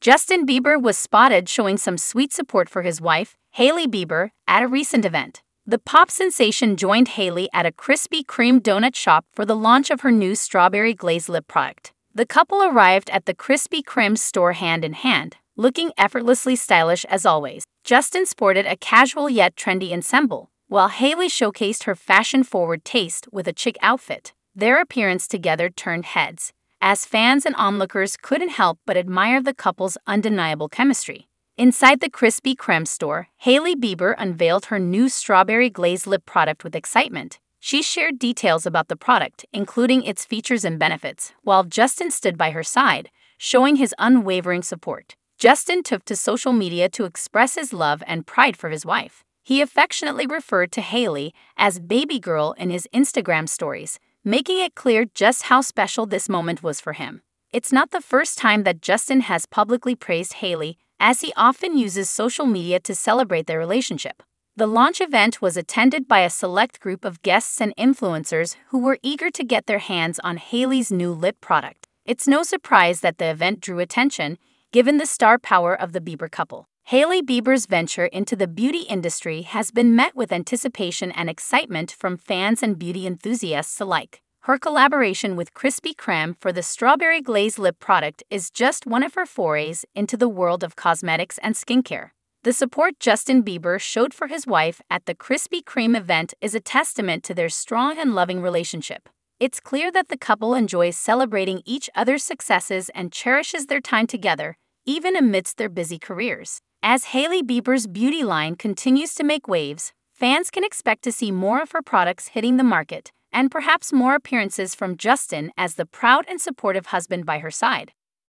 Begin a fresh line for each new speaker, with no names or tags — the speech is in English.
Justin Bieber was spotted showing some sweet support for his wife, Hailey Bieber, at a recent event. The pop sensation joined Hailey at a Krispy Kreme donut shop for the launch of her new strawberry glazed lip product. The couple arrived at the Krispy Kreme store hand in hand, looking effortlessly stylish as always. Justin sported a casual yet trendy ensemble, while Hailey showcased her fashion forward taste with a chic outfit. Their appearance together turned heads, as fans and onlookers couldn't help but admire the couple's undeniable chemistry. Inside the Krispy Kreme store, Hailey Bieber unveiled her new strawberry glazed lip product with excitement. She shared details about the product, including its features and benefits, while Justin stood by her side, showing his unwavering support. Justin took to social media to express his love and pride for his wife. He affectionately referred to Hailey as baby girl in his Instagram stories, making it clear just how special this moment was for him. It's not the first time that Justin has publicly praised Hailey, as he often uses social media to celebrate their relationship. The launch event was attended by a select group of guests and influencers who were eager to get their hands on Hailey's new lip product. It's no surprise that the event drew attention, given the star power of the Bieber couple. Hailey Bieber's venture into the beauty industry has been met with anticipation and excitement from fans and beauty enthusiasts alike. Her collaboration with Krispy Kreme for the strawberry glaze lip product is just one of her forays into the world of cosmetics and skincare. The support Justin Bieber showed for his wife at the Krispy Kreme event is a testament to their strong and loving relationship. It's clear that the couple enjoys celebrating each other's successes and cherishes their time together, even amidst their busy careers. As Hailey Bieber's beauty line continues to make waves, fans can expect to see more of her products hitting the market, and perhaps more appearances from Justin as the proud and supportive husband by her side.